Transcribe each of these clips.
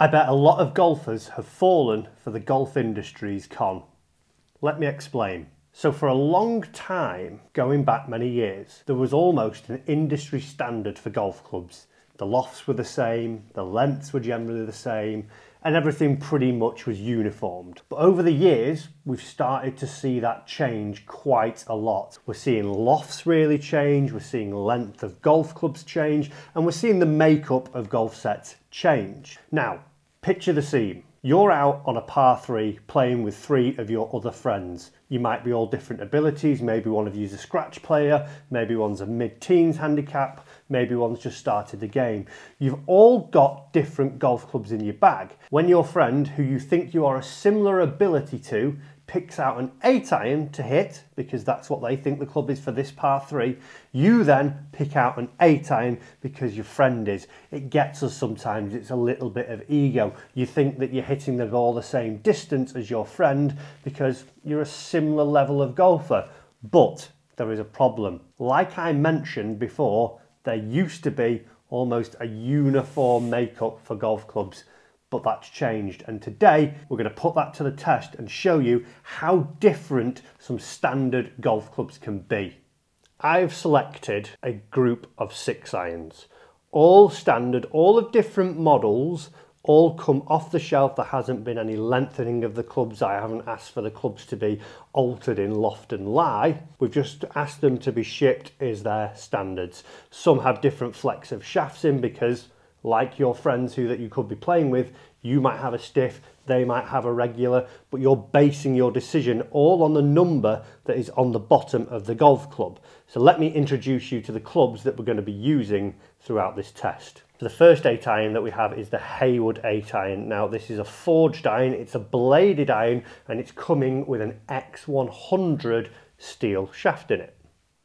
I bet a lot of golfers have fallen for the golf industry's con. Let me explain. So, for a long time, going back many years, there was almost an industry standard for golf clubs. The lofts were the same, the lengths were generally the same, and everything pretty much was uniformed. But over the years, we've started to see that change quite a lot. We're seeing lofts really change, we're seeing length of golf clubs change, and we're seeing the makeup of golf sets change. Now, picture the scene. You're out on a par three playing with three of your other friends. You might be all different abilities. Maybe one of you is a scratch player, maybe one's a mid teens handicap, maybe one's just started the game. You've all got different golf clubs in your bag. When your friend, who you think you are a similar ability to, picks out an 8 iron to hit because that's what they think the club is for this par 3. You then pick out an 8 iron because your friend is. It gets us sometimes, it's a little bit of ego. You think that you're hitting the ball the same distance as your friend because you're a similar level of golfer. But there is a problem. Like I mentioned before, there used to be almost a uniform makeup for golf clubs but that's changed. And today we're going to put that to the test and show you how different some standard golf clubs can be. I've selected a group of six irons, all standard, all of different models, all come off the shelf. There hasn't been any lengthening of the clubs. I haven't asked for the clubs to be altered in loft and lie. We've just asked them to be shipped as their standards. Some have different flex of shafts in because like your friends who that you could be playing with, you might have a stiff, they might have a regular, but you're basing your decision all on the number that is on the bottom of the golf club. So let me introduce you to the clubs that we're going to be using throughout this test. So the first 8 iron that we have is the Haywood 8 iron. Now this is a forged iron, it's a bladed iron and it's coming with an X100 steel shaft in it.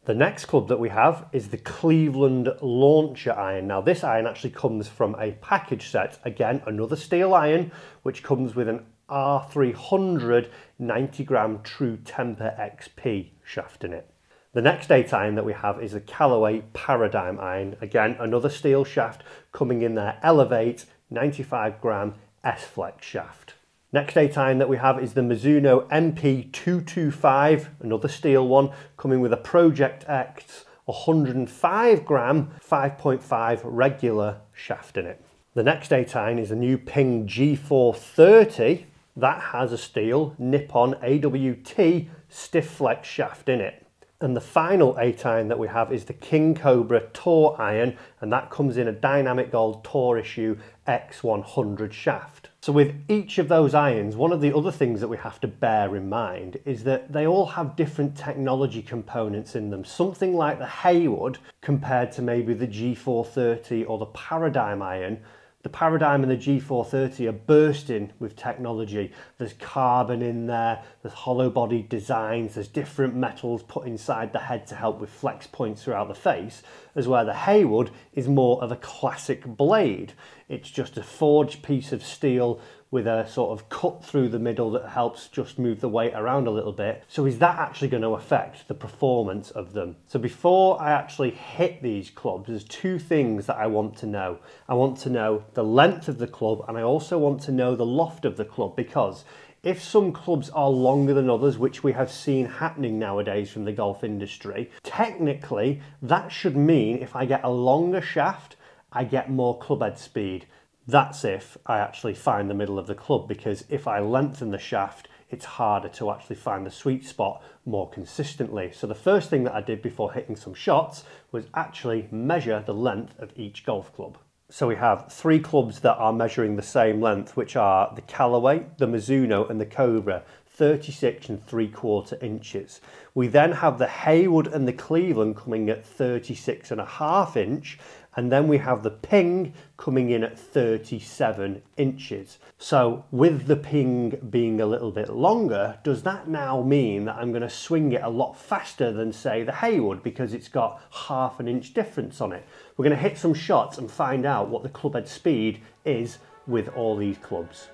The next club that we have is the Cleveland Launcher Iron. Now this iron actually comes from a package set. Again, another steel iron, which comes with an R300 90 gram True Temper XP shaft in it. The next 8 iron that we have is the Callaway Paradym Iron. Again, another steel shaft coming in there Elevate 95 gram S-Flex shaft. Next 8 iron that we have is the Mizuno MP225, another steel one, coming with a Project X 105 gram 5.5 regular shaft in it. The next 8 iron is a new Ping G430 that has a steel Nippon AWT stiff flex shaft in it. And the final 8 iron that we have is the King Cobra Tour iron and that comes in a Dynamic Gold Tour Issue X100 shaft. So with each of those irons, one of the other things that we have to bear in mind is that they all have different technology components in them. Something like the Haywood compared to maybe the G430 or the Paradym iron the Paradym and the G430 are bursting with technology. There's carbon in there, there's hollow body designs, there's different metals put inside the head to help with flex points throughout the face, as where the Haywood is more of a classic blade. It's just a forged piece of steel with a sort of cut through the middle that helps just move the weight around a little bit. So is that actually going to affect the performance of them? So before I actually hit these clubs, there's two things that I want to know. I want to know the length of the club and I also want to know the loft of the club because if some clubs are longer than others, which we have seen happening nowadays from the golf industry, technically that should mean if I get a longer shaft, I get more club head speed. That's if I actually find the middle of the club because if I lengthen the shaft, it's harder to actually find the sweet spot more consistently. So the first thing that I did before hitting some shots was actually measure the length of each golf club. So we have three clubs that are measuring the same length, which are the Callaway, the Mizuno and the Cobra, 36 and 3 quarter inches. We then have the Haywood and the Cleveland coming at 36 and a half inch and then we have the ping coming in at 37 inches. So with the ping being a little bit longer, does that now mean that I'm going to swing it a lot faster than say the Haywood because it's got half an inch difference on it? We're going to hit some shots and find out what the clubhead speed is with all these clubs.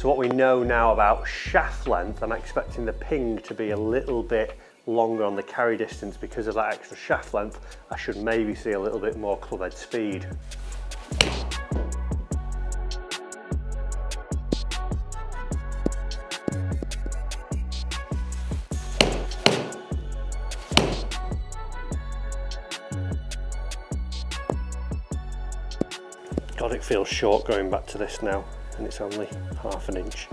So what we know now about shaft length, I'm expecting the ping to be a little bit longer on the carry distance because of that extra shaft length. I should maybe see a little bit more clubhead speed. God, it feels short going back to this now, and it's only half an inch.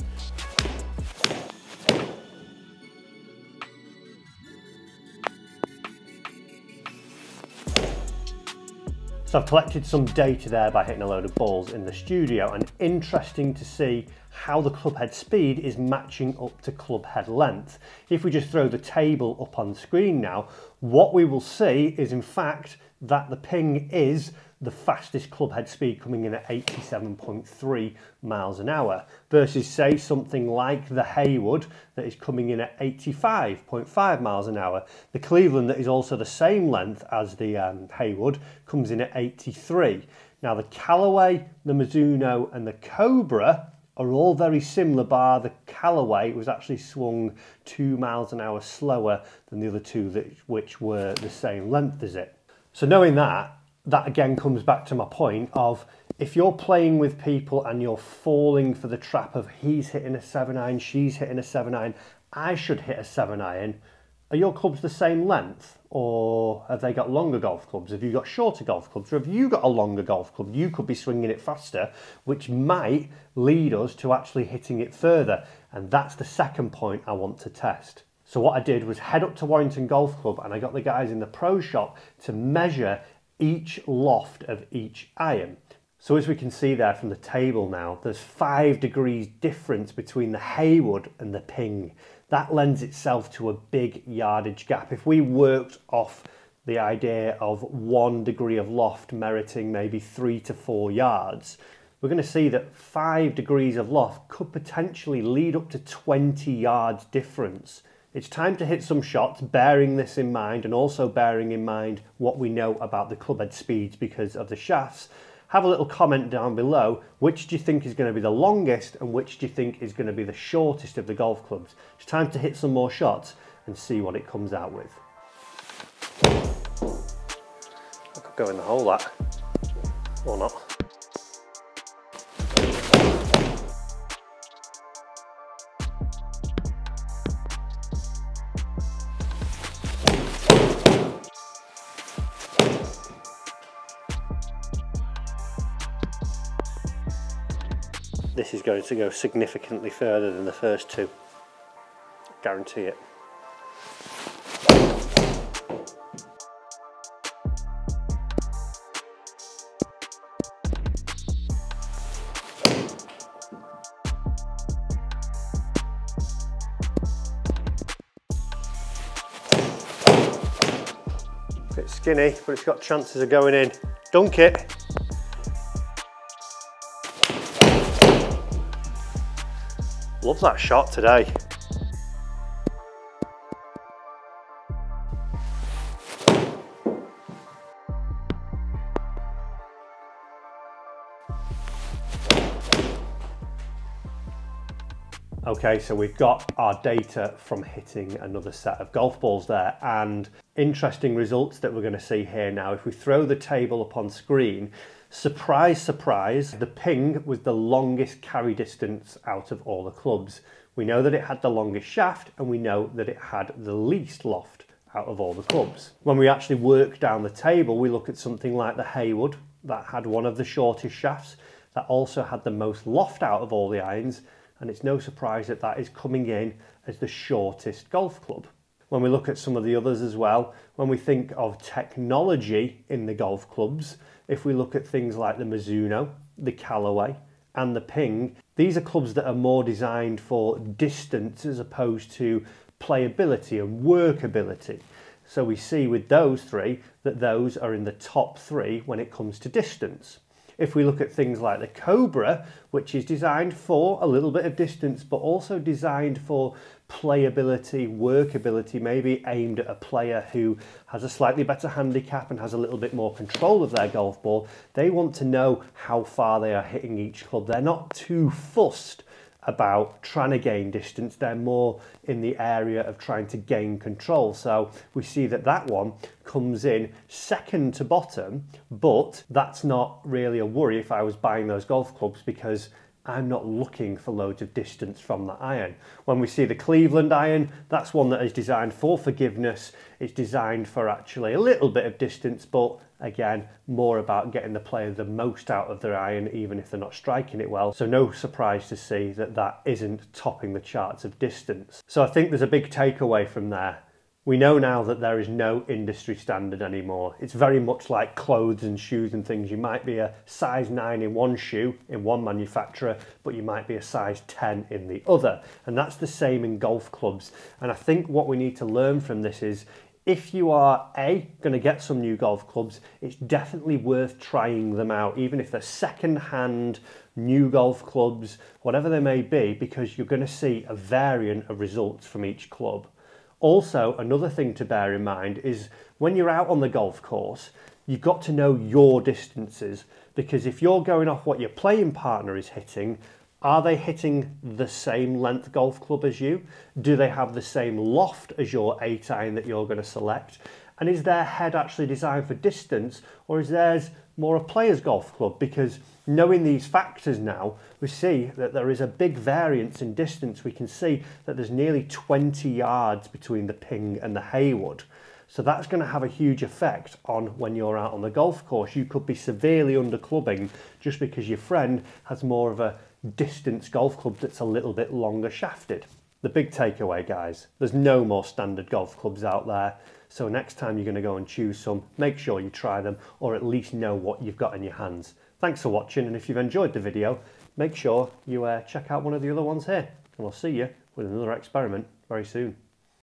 So I've collected some data there by hitting a load of balls in the studio and interesting to see how the club head speed is matching up to club head length. If we just throw the table up on screen now, what we will see is in fact that the ping is the fastest club head speed coming in at 87.3 miles an hour versus say something like the Haywood that is coming in at 85.5 miles an hour. The Cleveland that is also the same length as the um, Haywood comes in at 83. Now the Callaway, the Mizuno and the Cobra are all very similar bar the Callaway was actually swung two miles an hour slower than the other two that, which were the same length as it. So knowing that, that again comes back to my point of if you're playing with people and you're falling for the trap of he's hitting a 7 iron, she's hitting a 7 iron, I should hit a 7 iron, are your clubs the same length or have they got longer golf clubs? Have you got shorter golf clubs or have you got a longer golf club? You could be swinging it faster, which might lead us to actually hitting it further. And that's the second point I want to test. So what I did was head up to Warrington Golf Club and I got the guys in the pro shop to measure each loft of each iron. So as we can see there from the table now, there's five degrees difference between the Haywood and the Ping. That lends itself to a big yardage gap. If we worked off the idea of one degree of loft meriting maybe three to four yards, we're going to see that five degrees of loft could potentially lead up to 20 yards difference. It's time to hit some shots, bearing this in mind and also bearing in mind what we know about the clubhead speeds because of the shafts. Have a little comment down below, which do you think is going to be the longest and which do you think is going to be the shortest of the golf clubs? It's time to hit some more shots and see what it comes out with. I could go in the hole that, or not. This is going to go significantly further than the first two. Guarantee it. Bit skinny, but it's got chances of going in. Dunk it. Love that shot today. Okay, so we've got our data from hitting another set of golf balls there and interesting results that we're going to see here now. If we throw the table up on screen, Surprise, surprise, the ping was the longest carry distance out of all the clubs. We know that it had the longest shaft and we know that it had the least loft out of all the clubs. When we actually work down the table, we look at something like the Haywood that had one of the shortest shafts, that also had the most loft out of all the irons, and it's no surprise that that is coming in as the shortest golf club. When we look at some of the others as well, when we think of technology in the golf clubs, if we look at things like the Mizuno, the Callaway, and the Ping, these are clubs that are more designed for distance as opposed to playability and workability. So we see with those three that those are in the top three when it comes to distance. If we look at things like the Cobra, which is designed for a little bit of distance, but also designed for playability, workability, maybe aimed at a player who has a slightly better handicap and has a little bit more control of their golf ball. They want to know how far they are hitting each club. They're not too fussed about trying to gain distance. They're more in the area of trying to gain control. So we see that that one comes in second to bottom, but that's not really a worry if I was buying those golf clubs because I'm not looking for loads of distance from the iron. When we see the Cleveland iron, that's one that is designed for forgiveness. It's designed for actually a little bit of distance, but again, more about getting the player the most out of their iron, even if they're not striking it well. So no surprise to see that that isn't topping the charts of distance. So I think there's a big takeaway from there. We know now that there is no industry standard anymore. It's very much like clothes and shoes and things. You might be a size 9 in one shoe in one manufacturer, but you might be a size 10 in the other. And that's the same in golf clubs. And I think what we need to learn from this is if you are A, going to get some new golf clubs, it's definitely worth trying them out, even if they're second hand new golf clubs, whatever they may be, because you're going to see a variant of results from each club. Also, another thing to bear in mind is when you're out on the golf course, you've got to know your distances because if you're going off what your playing partner is hitting, are they hitting the same length golf club as you? Do they have the same loft as your 8 iron that you're going to select? And is their head actually designed for distance or is theirs more a player's golf club? Because knowing these factors now, we see that there is a big variance in distance. We can see that there's nearly 20 yards between the ping and the haywood. So that's going to have a huge effect on when you're out on the golf course. You could be severely under clubbing just because your friend has more of a distance golf club that's a little bit longer shafted. The big takeaway, guys, there's no more standard golf clubs out there. So next time you're going to go and choose some, make sure you try them or at least know what you've got in your hands. Thanks for watching and if you've enjoyed the video, make sure you uh, check out one of the other ones here. And I'll see you with another experiment very soon.